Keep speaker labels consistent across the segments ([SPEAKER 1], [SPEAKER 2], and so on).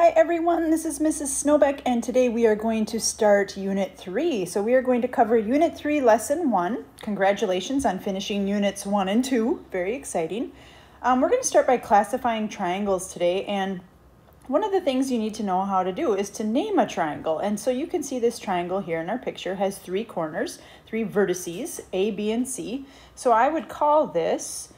[SPEAKER 1] Hi everyone, this is Mrs. Snobeck and today we are going to start Unit 3. So we are going to cover Unit 3, Lesson 1. Congratulations on finishing Units 1 and 2, very exciting. Um, we're going to start by classifying triangles today and one of the things you need to know how to do is to name a triangle. And so you can see this triangle here in our picture has three corners, three vertices, A, B, and C. So I would call this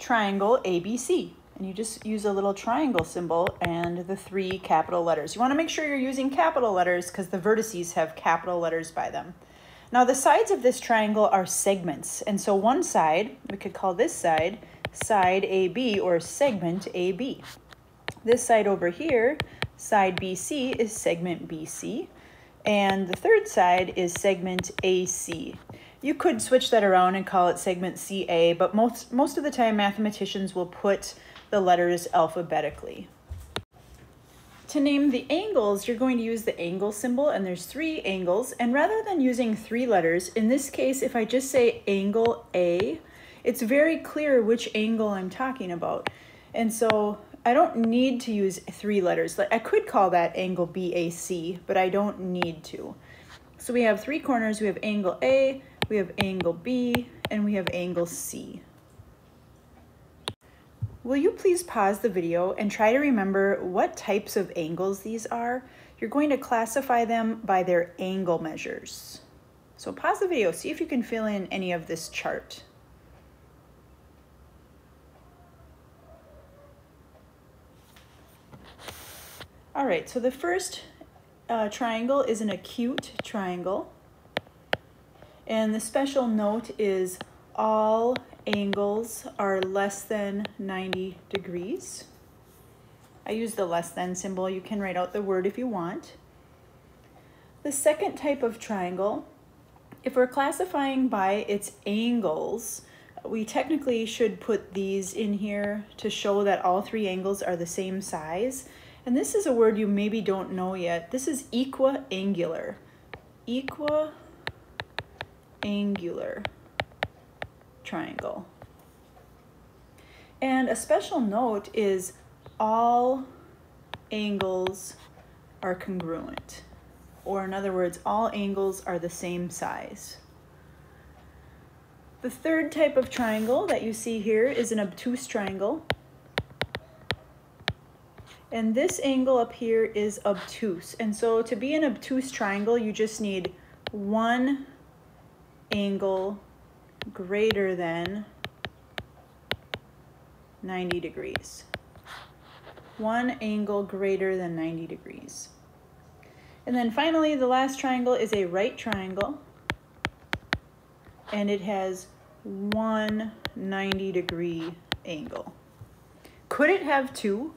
[SPEAKER 1] triangle ABC you just use a little triangle symbol and the three capital letters. You want to make sure you're using capital letters because the vertices have capital letters by them. Now the sides of this triangle are segments, and so one side, we could call this side side AB or segment AB. This side over here, side BC, is segment BC, and the third side is segment AC. You could switch that around and call it segment CA, but most, most of the time mathematicians will put the letters alphabetically. To name the angles, you're going to use the angle symbol, and there's three angles. And rather than using three letters, in this case, if I just say angle A, it's very clear which angle I'm talking about. And so I don't need to use three letters. I could call that angle BAC, but I don't need to. So we have three corners. We have angle A, we have angle B, and we have angle C. Will you please pause the video and try to remember what types of angles these are? You're going to classify them by their angle measures. So pause the video, see if you can fill in any of this chart. All right, so the first uh, triangle is an acute triangle. And the special note is all angles are less than 90 degrees. I use the less than symbol. You can write out the word if you want. The second type of triangle, if we're classifying by its angles, we technically should put these in here to show that all three angles are the same size. And this is a word you maybe don't know yet. This is equiangular. Equiangular triangle. And a special note is all angles are congruent. Or in other words, all angles are the same size. The third type of triangle that you see here is an obtuse triangle. And this angle up here is obtuse. And so to be an obtuse triangle, you just need one angle greater than 90 degrees. One angle greater than 90 degrees. And then finally, the last triangle is a right triangle. And it has one 90 degree angle. Could it have two?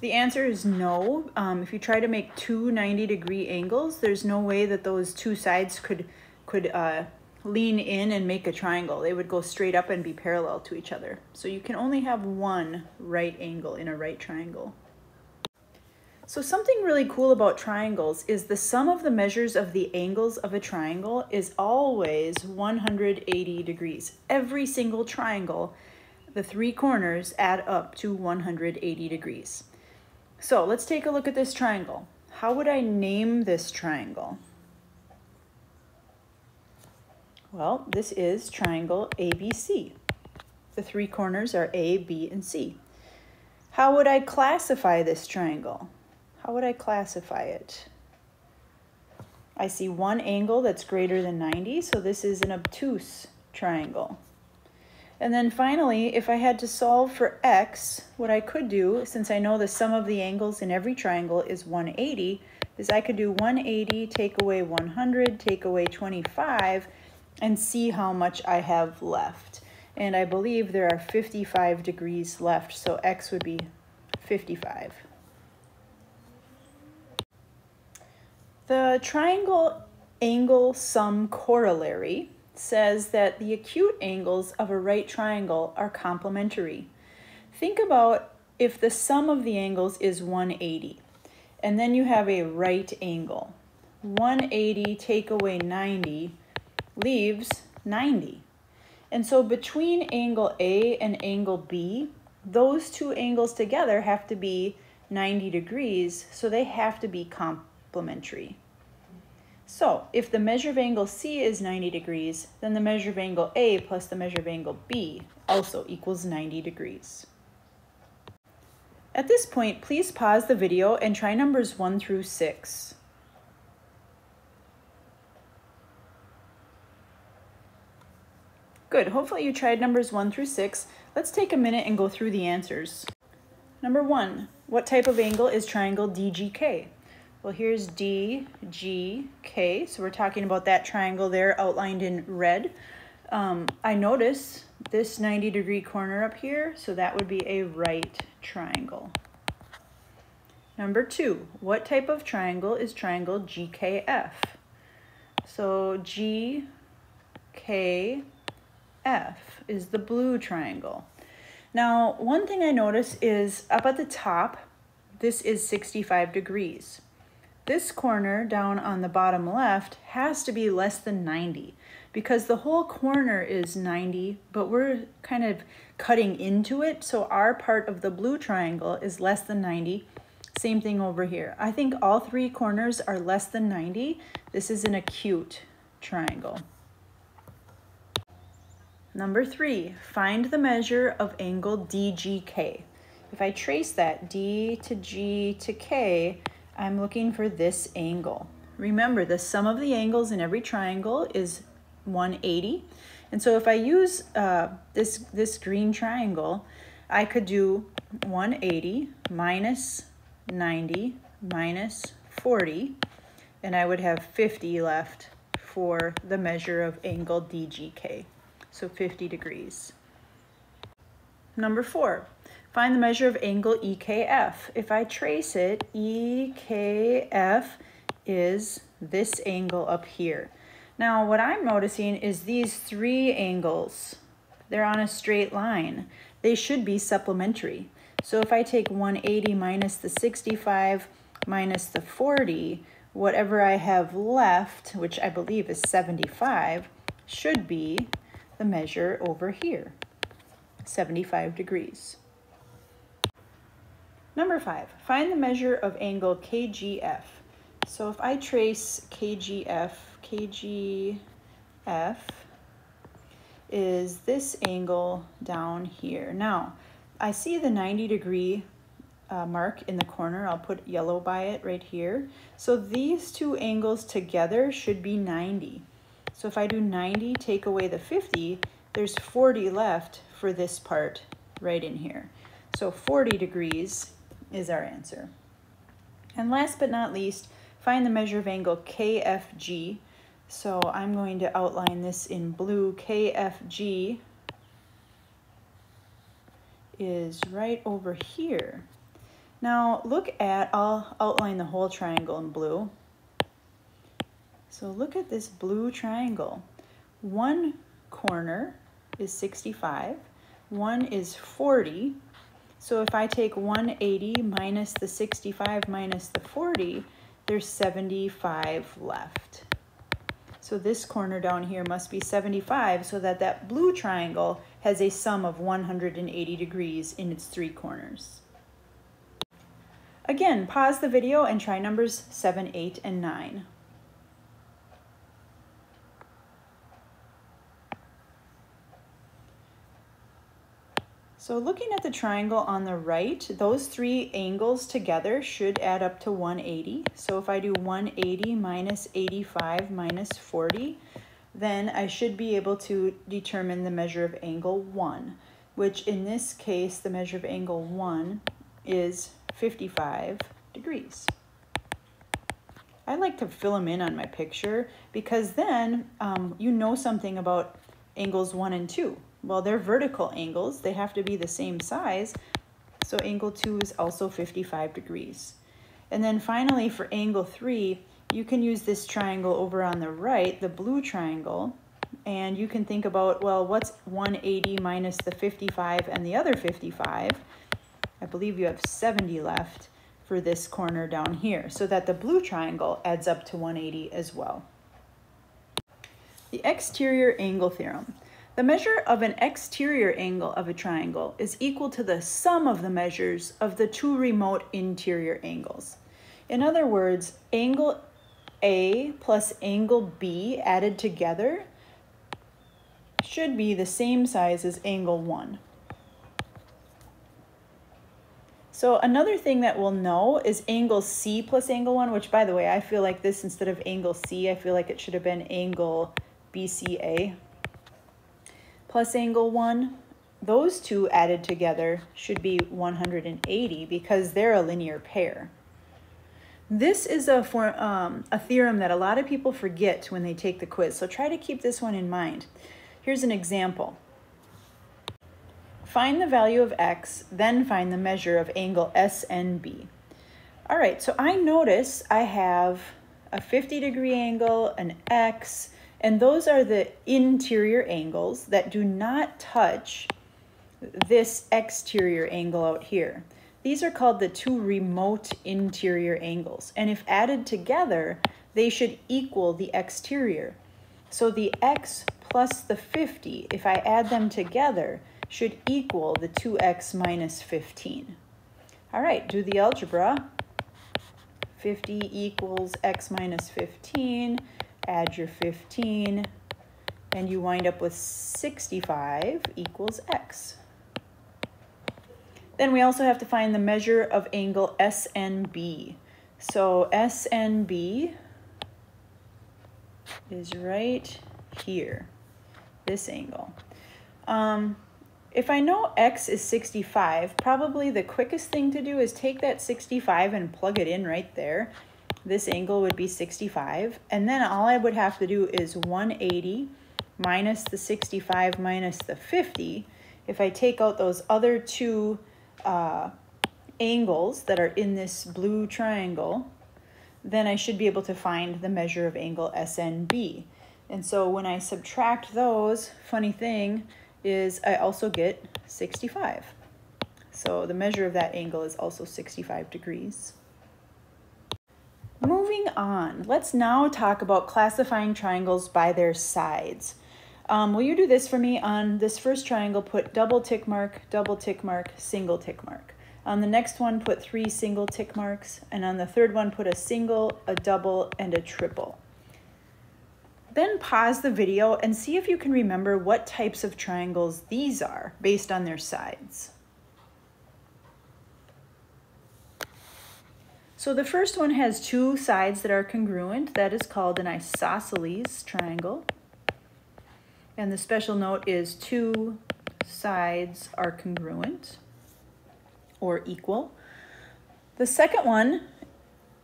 [SPEAKER 1] The answer is no. Um, if you try to make two 90 degree angles, there's no way that those two sides could, could uh, lean in and make a triangle. They would go straight up and be parallel to each other. So you can only have one right angle in a right triangle. So something really cool about triangles is the sum of the measures of the angles of a triangle is always 180 degrees. Every single triangle, the three corners add up to 180 degrees. So let's take a look at this triangle. How would I name this triangle? Well, this is triangle ABC. The three corners are A, B, and C. How would I classify this triangle? How would I classify it? I see one angle that's greater than 90, so this is an obtuse triangle. And then finally, if I had to solve for x, what I could do, since I know the sum of the angles in every triangle is 180, is I could do 180, take away 100, take away 25, and see how much I have left. And I believe there are 55 degrees left, so x would be 55. The triangle angle sum corollary says that the acute angles of a right triangle are complementary. Think about if the sum of the angles is 180, and then you have a right angle. 180 take away 90 leaves 90. And so between angle A and angle B, those two angles together have to be 90 degrees, so they have to be complementary. So if the measure of angle C is 90 degrees, then the measure of angle A plus the measure of angle B also equals 90 degrees. At this point, please pause the video and try numbers 1 through 6. Good, hopefully you tried numbers 1 through 6. Let's take a minute and go through the answers. Number 1, what type of angle is triangle DGK? Well, here's DGK, so we're talking about that triangle there outlined in red. Um, I notice this 90 degree corner up here, so that would be a right triangle. Number two, what type of triangle is triangle GKF? So GKF is the blue triangle. Now, one thing I notice is up at the top, this is 65 degrees. This corner down on the bottom left has to be less than 90 because the whole corner is 90, but we're kind of cutting into it. So our part of the blue triangle is less than 90. Same thing over here. I think all three corners are less than 90. This is an acute triangle. Number three, find the measure of angle DGK. If I trace that D to G to K, I'm looking for this angle. Remember, the sum of the angles in every triangle is 180. And so if I use uh, this, this green triangle, I could do 180 minus 90 minus 40, and I would have 50 left for the measure of angle DGK, so 50 degrees. Number four, Find the measure of angle EKF. If I trace it, EKF is this angle up here. Now what I'm noticing is these three angles, they're on a straight line. They should be supplementary. So if I take 180 minus the 65 minus the 40, whatever I have left, which I believe is 75, should be the measure over here, 75 degrees. Number five, find the measure of angle KGF. So if I trace KGF, KGF is this angle down here. Now, I see the 90 degree uh, mark in the corner. I'll put yellow by it right here. So these two angles together should be 90. So if I do 90, take away the 50, there's 40 left for this part right in here. So 40 degrees is our answer. And last but not least, find the measure of angle KFG. So I'm going to outline this in blue. KFG is right over here. Now look at, I'll outline the whole triangle in blue. So look at this blue triangle. One corner is 65, one is 40, so if I take 180 minus the 65 minus the 40, there's 75 left. So this corner down here must be 75 so that that blue triangle has a sum of 180 degrees in its three corners. Again, pause the video and try numbers 7, 8, and 9. So looking at the triangle on the right, those three angles together should add up to 180. So if I do 180 minus 85 minus 40, then I should be able to determine the measure of angle 1, which in this case, the measure of angle 1 is 55 degrees. I like to fill them in on my picture because then um, you know something about angles 1 and 2. Well, they're vertical angles. They have to be the same size. So angle 2 is also 55 degrees. And then finally for angle 3, you can use this triangle over on the right, the blue triangle, and you can think about, well, what's 180 minus the 55 and the other 55? I believe you have 70 left for this corner down here, so that the blue triangle adds up to 180 as well. The exterior angle theorem. The measure of an exterior angle of a triangle is equal to the sum of the measures of the two remote interior angles. In other words, angle A plus angle B added together should be the same size as angle 1. So another thing that we'll know is angle C plus angle 1, which by the way, I feel like this instead of angle C, I feel like it should have been angle BCA plus angle 1. Those two added together should be 180 because they're a linear pair. This is a, um, a theorem that a lot of people forget when they take the quiz, so try to keep this one in mind. Here's an example. Find the value of x, then find the measure of angle SNB. All right, so I notice I have a 50 degree angle, an x, and those are the interior angles that do not touch this exterior angle out here. These are called the two remote interior angles. And if added together, they should equal the exterior. So the x plus the 50, if I add them together, should equal the 2x minus 15. All right, do the algebra. 50 equals x minus 15. Add your 15, and you wind up with 65 equals x. Then we also have to find the measure of angle SNB. So SNB is right here, this angle. Um, if I know x is 65, probably the quickest thing to do is take that 65 and plug it in right there. This angle would be 65. And then all I would have to do is 180 minus the 65 minus the 50. If I take out those other two uh, angles that are in this blue triangle, then I should be able to find the measure of angle SNB. And so when I subtract those, funny thing, is I also get 65. So the measure of that angle is also 65 degrees. Moving on, let's now talk about classifying triangles by their sides. Um, will you do this for me? On this first triangle, put double tick mark, double tick mark, single tick mark. On the next one, put three single tick marks. And on the third one, put a single, a double, and a triple. Then pause the video and see if you can remember what types of triangles these are based on their sides. So the first one has two sides that are congruent. That is called an isosceles triangle. And the special note is two sides are congruent or equal. The second one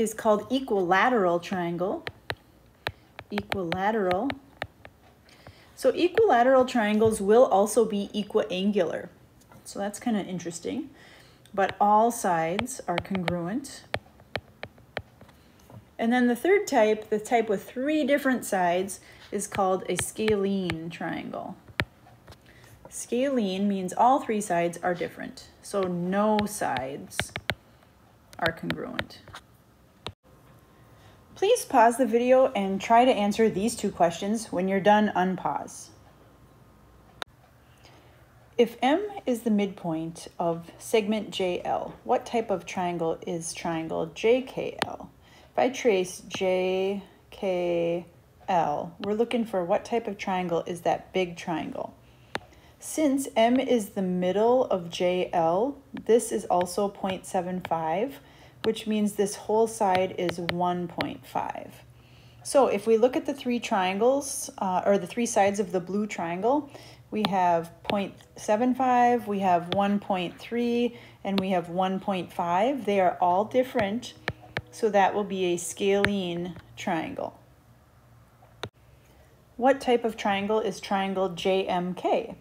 [SPEAKER 1] is called equilateral triangle equilateral. So equilateral triangles will also be equiangular. So that's kind of interesting. But all sides are congruent. And then the third type, the type with three different sides, is called a scalene triangle. Scalene means all three sides are different. So no sides are congruent. Please pause the video and try to answer these two questions. When you're done, unpause. If M is the midpoint of segment JL, what type of triangle is triangle JKL? If I trace JKL, we're looking for what type of triangle is that big triangle. Since M is the middle of JL, this is also 0.75 which means this whole side is 1.5. So if we look at the three triangles, uh, or the three sides of the blue triangle, we have 0.75, we have 1.3, and we have 1.5. They are all different, so that will be a scalene triangle. What type of triangle is triangle JMK?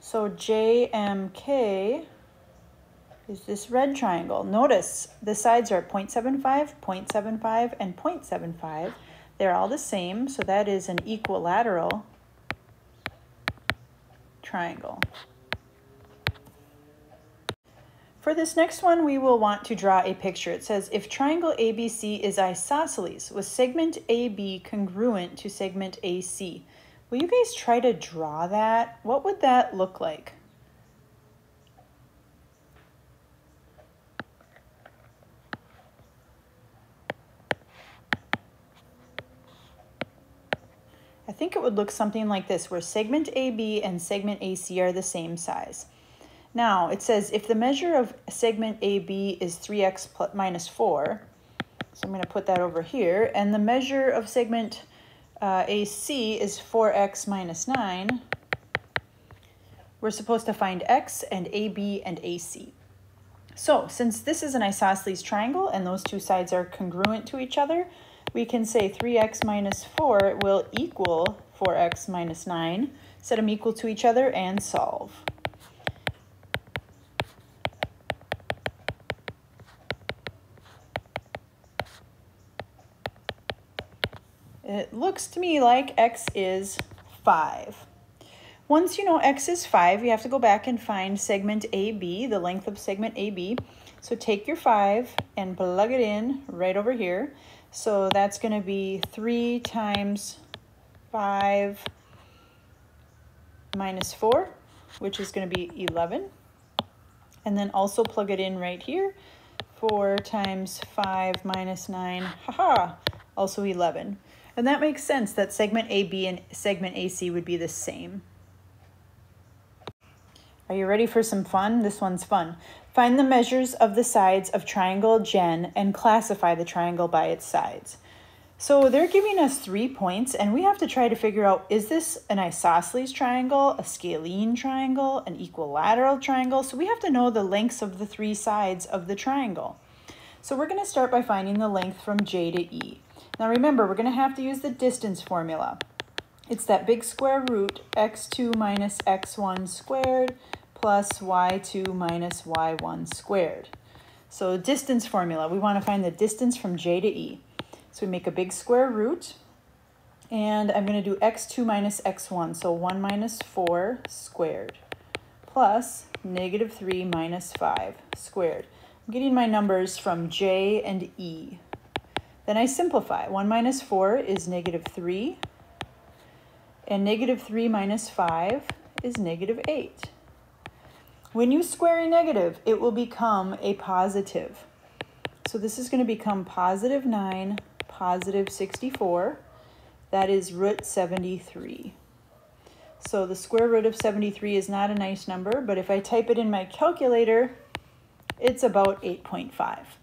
[SPEAKER 1] So JMK is this red triangle. Notice the sides are 0.75, 0.75, and 0.75. They're all the same, so that is an equilateral triangle. For this next one, we will want to draw a picture. It says, if triangle ABC is isosceles with segment AB congruent to segment AC, Will you guys try to draw that? What would that look like? I think it would look something like this, where segment AB and segment AC are the same size. Now, it says if the measure of segment AB is 3x plus, minus 4, so I'm going to put that over here, and the measure of segment uh, AC is 4x minus 9, we're supposed to find x and AB and AC. So, since this is an isosceles triangle and those two sides are congruent to each other, we can say 3x minus 4 will equal 4x minus 9, set them equal to each other, and solve. It looks to me like x is 5. Once you know x is 5, you have to go back and find segment AB, the length of segment AB. So take your 5 and plug it in right over here. So that's going to be 3 times 5 minus 4, which is going to be 11. And then also plug it in right here. 4 times 5 minus 9, haha, also 11. And that makes sense that segment AB and segment AC would be the same. Are you ready for some fun? This one's fun. Find the measures of the sides of triangle Gen and classify the triangle by its sides. So they're giving us three points and we have to try to figure out, is this an isosceles triangle, a scalene triangle, an equilateral triangle? So we have to know the lengths of the three sides of the triangle. So we're gonna start by finding the length from J to E. Now remember, we're gonna have to use the distance formula. It's that big square root, x2 minus x1 squared plus y2 minus y1 squared. So distance formula, we want to find the distance from j to e. So we make a big square root, and I'm going to do x2 minus x1, so 1 minus 4 squared, plus negative 3 minus 5 squared. I'm getting my numbers from j and e. Then I simplify. 1 minus 4 is negative 3, and negative 3 minus 5 is negative 8. When you square a negative, it will become a positive. So this is going to become positive 9, positive 64. That is root 73. So the square root of 73 is not a nice number, but if I type it in my calculator, it's about 8.5.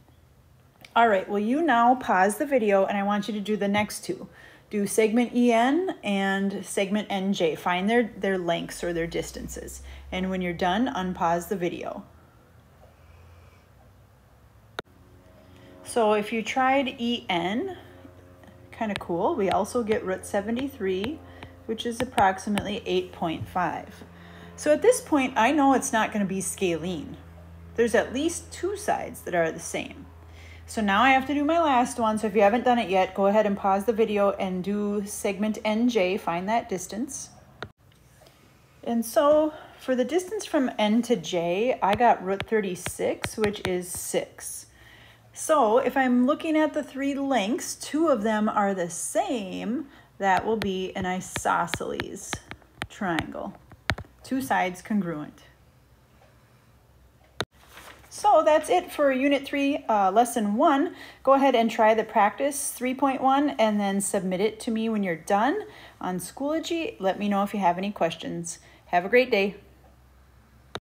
[SPEAKER 1] All right, well you now pause the video and I want you to do the next two do segment EN and segment NJ. Find their, their lengths or their distances. And when you're done, unpause the video. So if you tried EN, kind of cool, we also get root 73, which is approximately 8.5. So at this point, I know it's not going to be scalene. There's at least two sides that are the same. So now I have to do my last one. So if you haven't done it yet, go ahead and pause the video and do segment NJ, find that distance. And so for the distance from N to J, I got root 36, which is 6. So if I'm looking at the three lengths, two of them are the same, that will be an isosceles triangle. Two sides congruent. So that's it for Unit 3, uh, Lesson 1. Go ahead and try the practice 3.1 and then submit it to me when you're done on Schoology. Let me know if you have any questions. Have a great day.